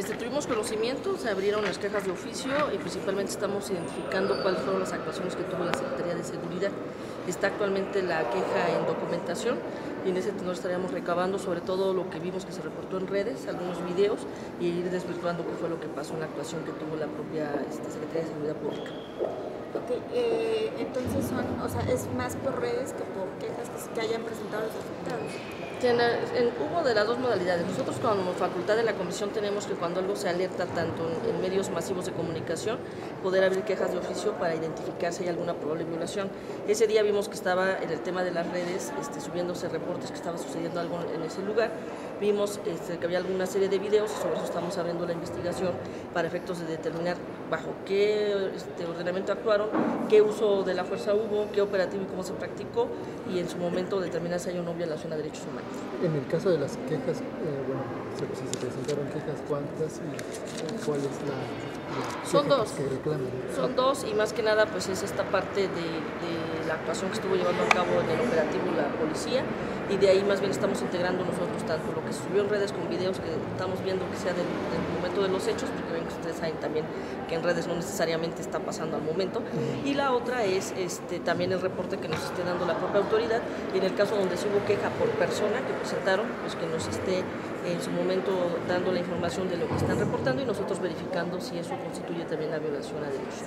Este, tuvimos conocimiento, se abrieron las quejas de oficio y principalmente estamos identificando cuáles fueron las actuaciones que tuvo la Secretaría de Seguridad. Está actualmente la queja en documentación y en ese tenor estaríamos recabando sobre todo lo que vimos que se reportó en redes, algunos videos y ir desvirtuando qué fue lo que pasó en la actuación que tuvo la propia este, Secretaría de Seguridad Pública. Ok, eh, entonces son, o sea, es más por redes que por quejas que, que hayan presentado los afectados. En, en, hubo de las dos modalidades. Nosotros como facultad de la comisión tenemos que cuando algo se alerta tanto en, en, medios masivos de comunicación, poder abrir quejas de oficio para identificar si hay alguna probable violación. Ese día vimos que estaba en el tema de las redes este, subiéndose reportes que estaba sucediendo algo en ese lugar. Vimos este, que había alguna serie de videos y sobre eso estamos abriendo la investigación para efectos de determinar bajo qué este, ordenamiento actuaron, qué uso de la fuerza hubo, qué operativo y cómo se practicó y en su momento determinar si hay o no violación a derechos humanos. En el caso de las quejas, eh, bueno, si se presentaron quejas, ¿cuántas y cuál es la, la Son dos. que reclaman? Son dos y más que nada pues es esta parte de, de la actuación que estuvo llevando a cabo en el operativo la policía y de ahí más bien estamos integrando nosotros tanto lo que se subió en redes con videos que estamos viendo que sea del, del momento de los hechos, porque ven que ustedes saben también que en redes no necesariamente está pasando al momento, y la otra es este, también el reporte que nos esté dando la propia autoridad, y en el caso donde se hubo queja por persona que presentaron, pues que nos esté en su momento dando la información de lo que están reportando y nosotros verificando si eso constituye también la violación a derechos.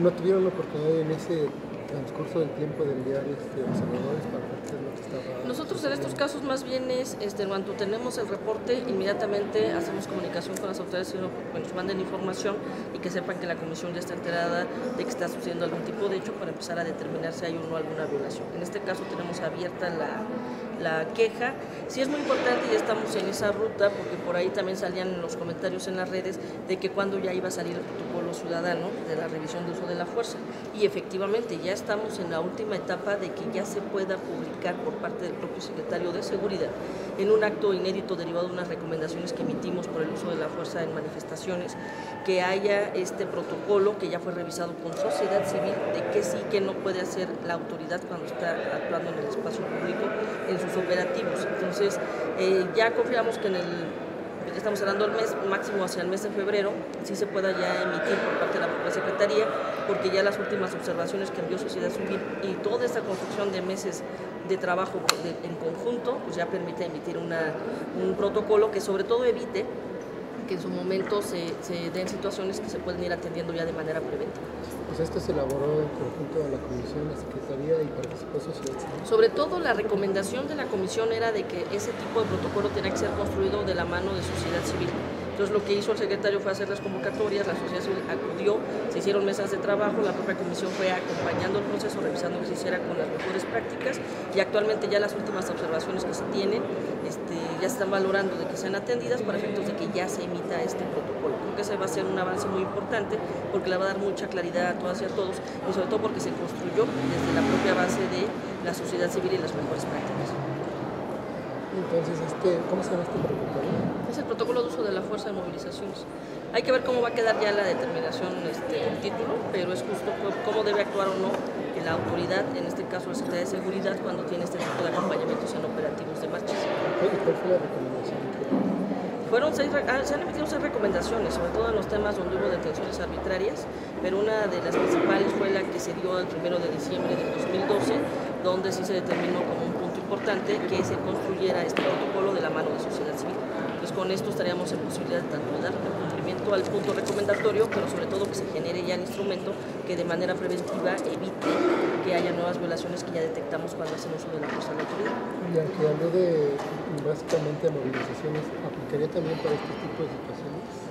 ¿No tuvieron la oportunidad en ese transcurso del tiempo de enviar este, observadores para ver qué es lo que estaba nosotros en estos casos más bien es, este, en cuanto tenemos el reporte, inmediatamente hacemos comunicación con las autoridades que nos manden información y que sepan que la comisión ya está enterada de que está sucediendo algún tipo de hecho para empezar a determinar si hay o no alguna violación. En este caso tenemos abierta la, la queja. Sí es muy importante y estamos en esa ruta porque por ahí también salían los comentarios en las redes de que cuando ya iba a salir el protocolo ciudadano de la revisión de uso de la fuerza. Y efectivamente ya estamos en la última etapa de que ya se pueda publicar por parte del propio secretario de Seguridad en un acto inédito derivado de unas recomendaciones que emitimos por el uso de la fuerza en manifestaciones, que haya este protocolo que ya fue revisado con sociedad civil de qué sí, qué no puede hacer la autoridad cuando está actuando en el espacio público en sus operativos. Entonces, eh, ya confiamos que en el estamos cerrando el mes, máximo hacia el mes de febrero, sí se pueda ya emitir por parte de la propia Secretaría, porque ya las últimas observaciones que envió Sociedad Civil y toda esta construcción de meses de trabajo en conjunto, pues ya permite emitir un protocolo que sobre todo evite que en su momento se, se, den situaciones que se pueden ir atendiendo ya de manera preventiva. Pues esto se elaboró en conjunto de la Comisión, la Secretaría y participó Sociedad. Sobre todo la recomendación de la Comisión era de que ese tipo de protocolo tenía que ser construido de la mano de sociedad civil. Entonces lo que hizo el secretario fue hacer las convocatorias, la sociedad civil acudió, se hicieron mesas de trabajo, la propia comisión fue acompañando el proceso, revisando que se hiciera con las mejores prácticas y actualmente ya las últimas observaciones que se tienen este, ya están valorando de que sean atendidas para efectos de que ya se emita este protocolo. Creo que ese va a ser un avance muy importante porque le va a dar mucha claridad a todas y a todos y sobre todo porque se construyó desde la propia base de la sociedad civil y las mejores prácticas. Entonces, este, ¿cómo se llama este protocolo? Es el protocolo de uso de la fuerza de movilizaciones. Hay que ver cómo va a quedar ya la determinación este, del título, pero es justo cómo debe actuar o no la autoridad, en este caso la Secretaría de Seguridad, cuando tiene este tipo de acompañamientos en operativos de marchas. ¿Cuál fue la recomendación? Fueron seis, ah, se han emitido seis recomendaciones, sobre todo en los temas donde hubo detenciones arbitrarias, pero una de las principales fue la que se dio el primero de diciembre del 2012, donde sí se determinó como un punto importante que se construyera este protocolo de la mano de sociedad civil. Pues con esto estaríamos en posibilidad de tanto dar cumplimiento al punto recomendatorio, pero sobre todo que se genere ya el instrumento que de manera preventiva evite que haya nuevas violaciones que ya detectamos cuando hacemos uso de la fuerza de autoridad. Y aunque habló de básicamente movilizaciones, ¿aplicaría también para este tipo de situaciones?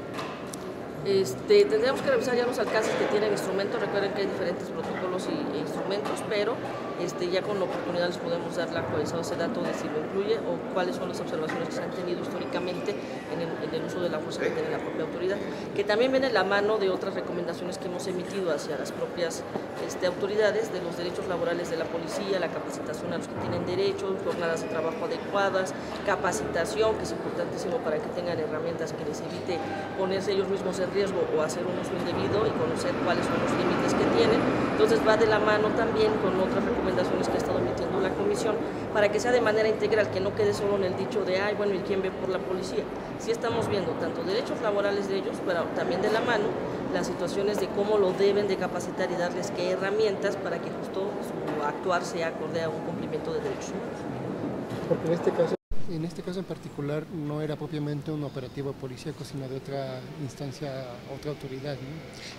Este, tendríamos que revisar ya los alcances que tienen instrumentos. Recuerden que hay diferentes protocolos y, e instrumentos, pero este, ya con la oportunidad les podemos dar la actualizado ese dato de si lo incluye o cuáles son las observaciones que se han tenido históricamente en el, en el uso de la fuerza que tiene la propia autoridad. Que también viene la mano de otras recomendaciones que hemos emitido hacia las propias este, autoridades de los derechos laborales de la policía, la capacitación a los que tienen derechos, jornadas de trabajo adecuadas, capacitación, que es importantísimo para que tengan herramientas que les evite ponerse ellos mismos en riesgo o hacer un uso indebido y conocer cuáles son los límites que tienen. Entonces va de la mano también con otras recomendaciones que ha estado emitiendo la Comisión para que sea de manera integral, que no quede solo en el dicho de, ay, bueno, ¿y quién ve por la policía? Sí estamos viendo tanto derechos laborales de ellos, pero también de la mano las situaciones de cómo lo deben de capacitar y darles qué herramientas para que justo su actuar sea acorde a un cumplimiento de derechos humanos. Porque en este caso en este caso en particular no era propiamente un operativo policíaco, sino de otra instancia, otra autoridad.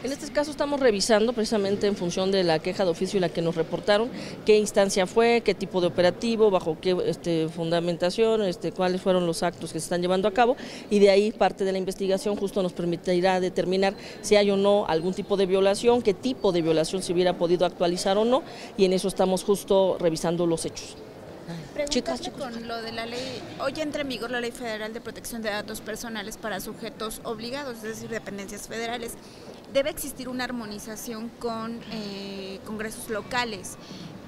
En este caso estamos revisando precisamente en función de la queja de oficio y la que nos reportaron, qué instancia fue, qué tipo de operativo, bajo qué este, fundamentación, este, cuáles fueron los actos que se están llevando a cabo y de ahí parte de la investigación justo nos permitirá determinar si hay o no algún tipo de violación, qué tipo de violación se hubiera podido actualizar o no y en eso estamos justo revisando los hechos. Chicas, chicos. con lo de la ley, hoy entra en vigor la Ley Federal de Protección de Datos Personales para sujetos obligados, es decir, dependencias federales. Debe existir una armonización con eh, congresos locales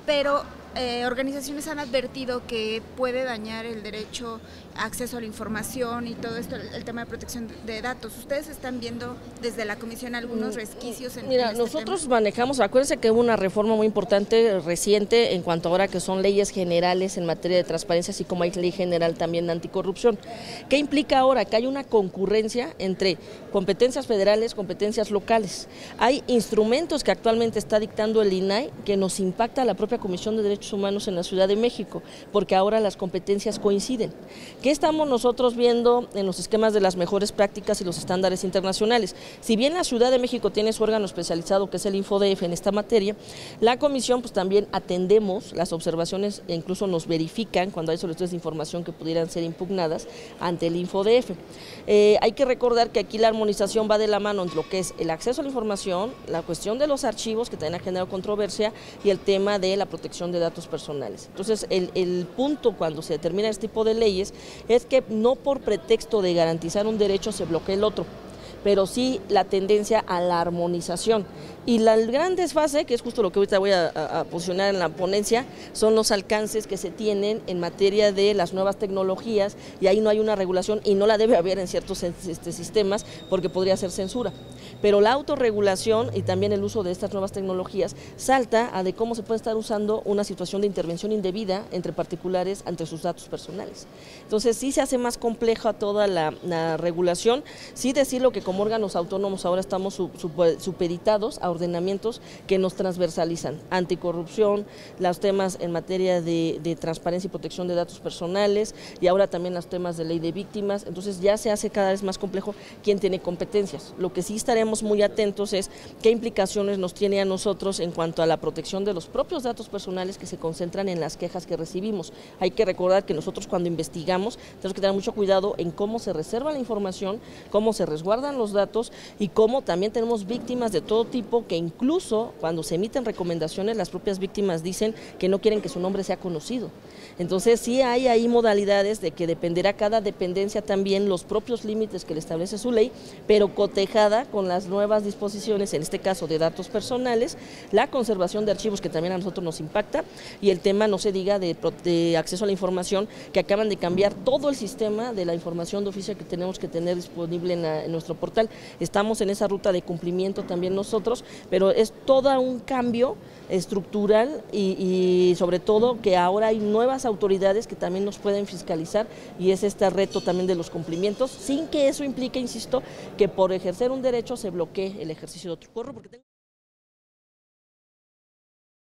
pero eh, organizaciones han advertido que puede dañar el derecho a acceso a la información y todo esto, el, tema de protección de datos. ¿Ustedes están viendo desde la comisión algunos mm, resquicios en Mira, este nosotros manejamos, acuérdense que hubo una reforma muy importante reciente en cuanto ahora que son leyes generales en materia de transparencia, así como hay ley general también de anticorrupción. ¿Qué implica ahora? Que hay una concurrencia entre competencias federales, competencias locales. Hay instrumentos que actualmente está dictando el INAI que nos impacta a la propia Comisión de Derechos Humanos en la Ciudad de México, porque ahora las competencias coinciden. ¿Qué estamos nosotros viendo en los esquemas de las mejores prácticas y los estándares internacionales? Si bien la Ciudad de México tiene su órgano especializado, que es el InfoDF en esta materia, la Comisión pues también atendemos las observaciones e incluso nos verifican cuando hay solicitudes de información que pudieran ser impugnadas ante el InfoDF. Eh, hay que recordar que aquí la armonización va de la mano entre lo que es el acceso a la información, la cuestión de los archivos, que también ha generado controversia, y el tema de la protección de datos personales. Entonces, el, el punto cuando se determina este tipo de leyes es que no por pretexto de garantizar un derecho se bloquea el otro pero sí la tendencia a la armonización. Y la, gran desfase, que es justo lo que ahorita voy a, posicionar en la ponencia, son los alcances que se tienen en materia de las nuevas tecnologías y ahí no hay una regulación y no la debe haber en ciertos este, sistemas porque podría ser censura. Pero la autorregulación y también el uso de estas nuevas tecnologías salta a de cómo se puede estar usando una situación de intervención indebida entre particulares ante sus datos personales. Entonces sí se hace más compleja toda la, la regulación, sí decirlo que órganos autónomos ahora estamos supeditados a ordenamientos que nos transversalizan, anticorrupción, los temas en materia de, transparencia y protección de datos personales y ahora también los temas de ley de víctimas, entonces ya se hace cada vez más complejo quién tiene competencias. Lo que sí estaremos muy atentos es qué implicaciones nos tiene a nosotros en cuanto a la protección de los propios datos personales que se concentran en las quejas que recibimos. Hay que recordar que nosotros cuando investigamos tenemos que tener mucho cuidado en cómo se reserva la información, cómo se resguardan los datos y cómo también tenemos víctimas de todo tipo que incluso cuando se emiten recomendaciones las propias víctimas dicen que no quieren que su nombre sea conocido. Entonces sí hay ahí modalidades de que dependerá cada dependencia también los propios límites que le establece su ley, pero cotejada con las nuevas disposiciones, en este caso de datos personales, la conservación de archivos que también a nosotros nos impacta y el tema no se diga de, acceso a la información que acaban de cambiar todo el sistema de la información de oficio que tenemos que tener disponible en, en nuestro portal. Estamos en esa ruta de cumplimiento también nosotros, pero es todo un cambio estructural y, sobre todo que ahora hay nuevas autoridades que también nos pueden fiscalizar y es este reto también de los cumplimientos, sin que eso implique, insisto, que por ejercer un derecho se bloquee el ejercicio de otro.